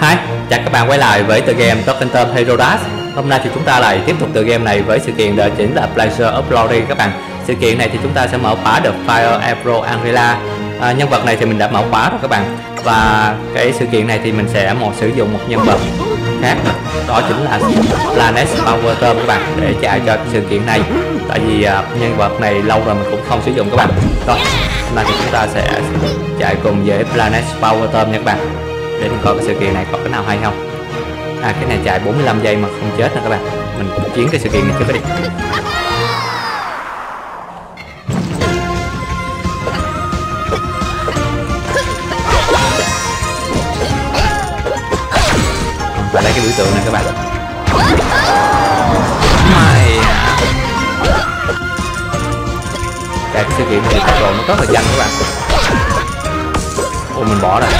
Hi, chào các bạn quay lại với tựa game Token Term Hero Dash Hôm nay thì chúng ta lại tiếp tục tựa game này với sự kiện đó chính là Pleasure of Glory các bạn. Sự kiện này thì chúng ta sẽ mở khóa được Fire April Angela à, Nhân vật này thì mình đã mở khóa rồi các bạn. Và cái sự kiện này thì mình sẽ một sử dụng một nhân vật khác. Đó chính là Planet Power Term các bạn Để chạy cho sự kiện này. Tại vì à, nhân vật này lâu rồi mình cũng không sử dụng các bạn. Rồi, hôm nay thì chúng ta sẽ chạy cùng với Planet Power Term nha các bạn để mình coi cái sự kiện này có cái nào hay không. À cái này chạy 45 giây mà không chết nè các bạn? Mình chiến cái sự kiện này trước đi. Và lấy cái biểu tượng này các bạn. Mày à. Cái sự kiện này tốc độ nó rất là nhanh các bạn. Ôi mình bỏ rồi.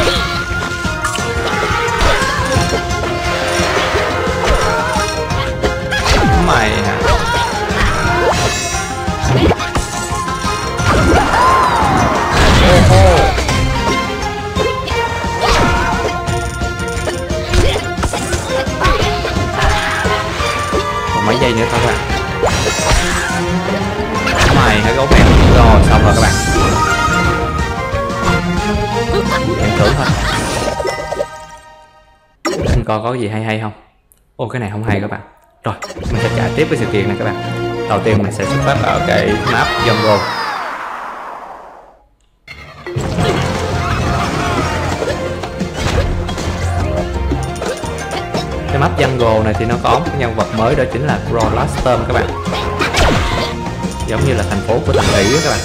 Xong rồi các bạn. Em thử thôi. Xem coi có gì hay hay không? Ô cái này không hay các bạn. Rồi, mình sẽ trả tiếp với sự kiện này các bạn. Đầu tiên mình sẽ xuất phát ở cái map jungle. Cái map jungle này thì nó có một nhân vật mới đó chính là Crawlastorm các bạn. Giống như là thành phố của thằng Ý các bạn.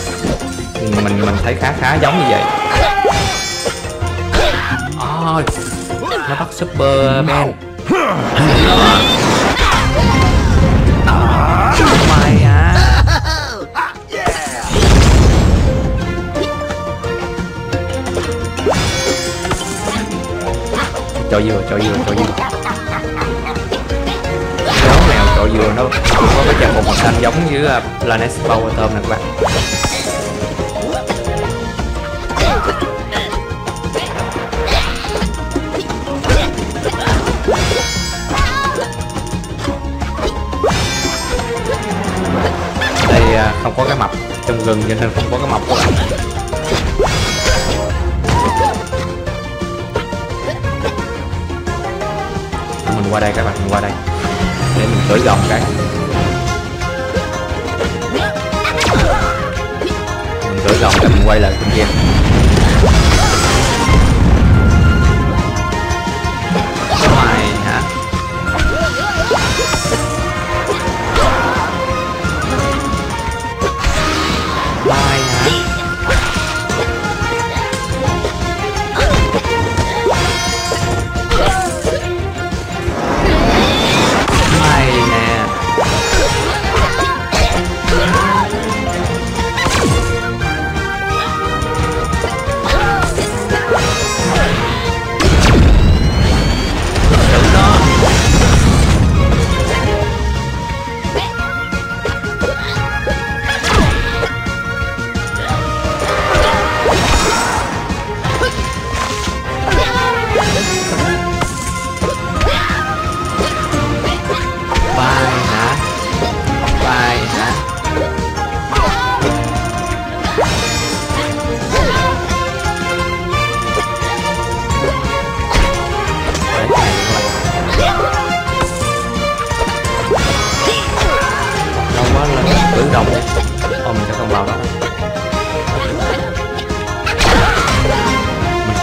Mình mình thấy khá khá giống như vậy. Ôi, nó bắt Super Ben mày à cho vừa cho vừa cho vừa gấu dừa nó cũng có cái trang phục màu xanh giống như à, Planet Power Tôm nè các bạn. Đây à, không có cái mập trong rừng cho nên không có cái mập các bạn. Mình qua đây các bạn, mình qua đây để mình tới gọn cái. Mình tới gọn cái mình quay lại bên kia.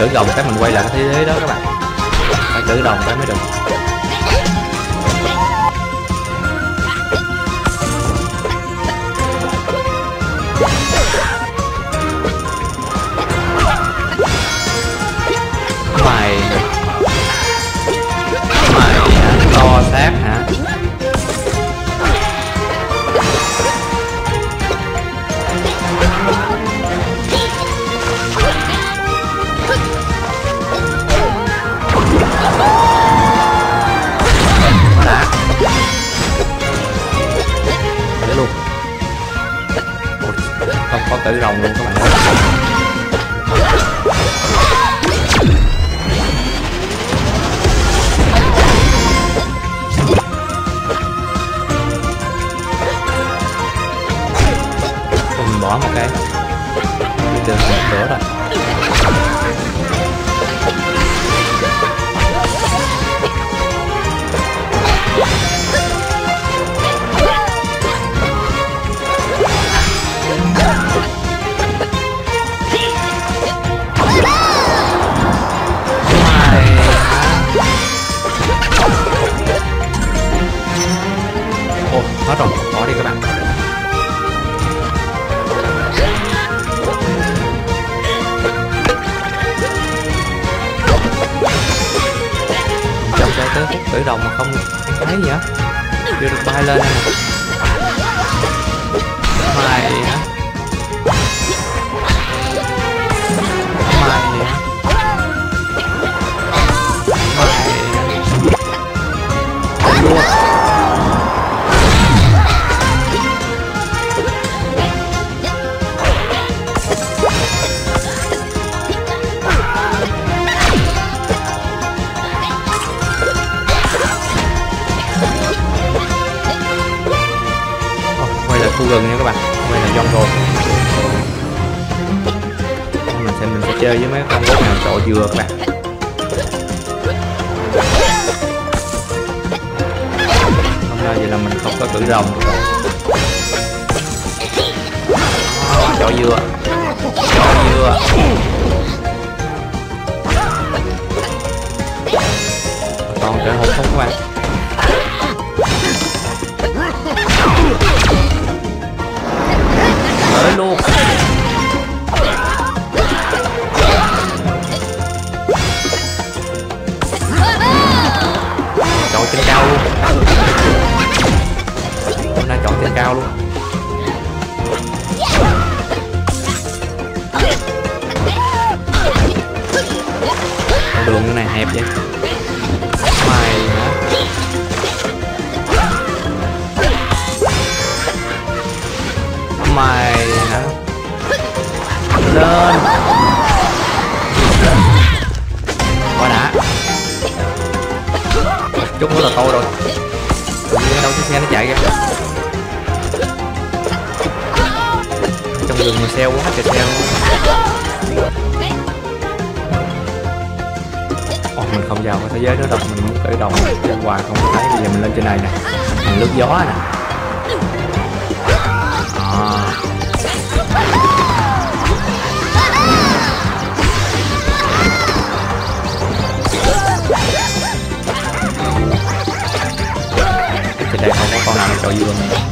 Mình đồng cái mình quay lại cái thế giới đó các bạn. Phải tự đồng cái mới được. tự rồng luôn các bạn mình bỏ một cái. Đi đường nữa rồi hết rồi, bỏ đi các bạn. Chậm chạy tới khúc khởi động mà không thấy gì á Chưa được bay lên. Này Mày hả? Gừng nha các bạn. Quay lại jungle mình sẽ mình sẽ chơi với mấy con gốc nào trộn dừa các bạn. Không ra vậy là mình không có cử rồng. Ờ, Được rồi trộn dừa. Trộn dừa. Còn trở hụt không các bạn. Tới luôn trong đường mà xe quá trời xe luôn Ồ, mình không vào cái thế giới đó đâu mình muốn khởi đồng trên hoài không thấy. Bây giờ mình lên trên này nè mình lướt gió nè. À. trên đây không có con nào trội dương mình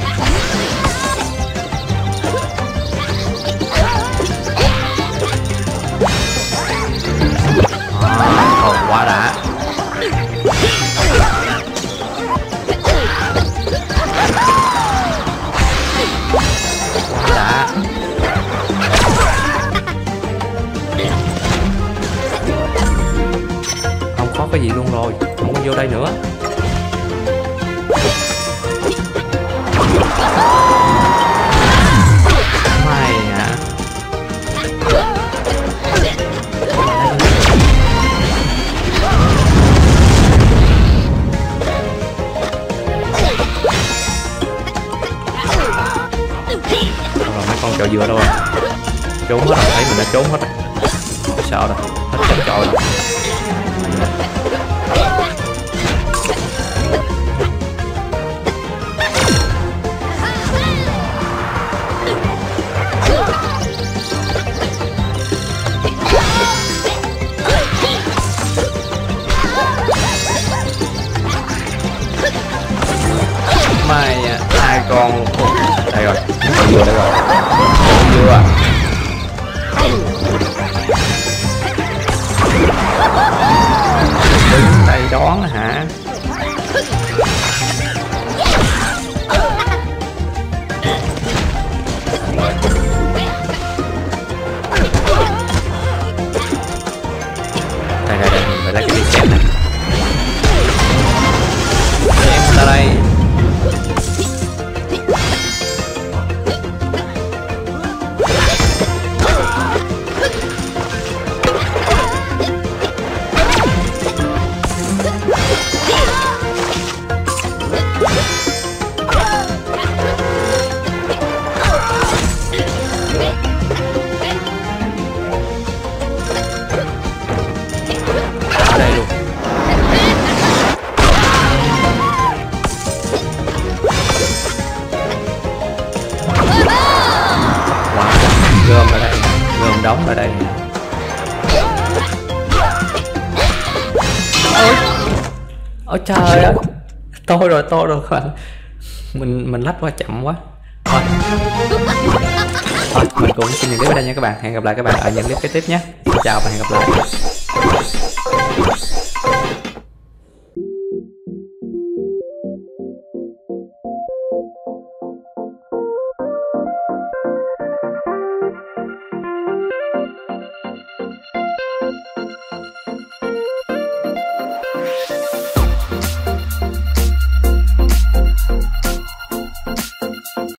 vô đây nữa. Mày hả? Rồi, mấy con chậu dừa đâu rồi trốn hết rồi, thấy mình đã trốn hết rồi. Sợ rồi, hết trốn rồi. Chưa dừa đứng đây đón hả? Đây đây đây, mình phải lấy cái đi xem này. đóng ở đây. Ôi. Ôi trời ơi tôi rồi tôi rồi các bạn. Mình mình lắp qua chậm quá. Thôi. Thôi mình cũng xin dừng clip ở đây nha các bạn. Hẹn gặp lại các bạn ở những clip kế tiếp nhé. Chào và hẹn gặp lại.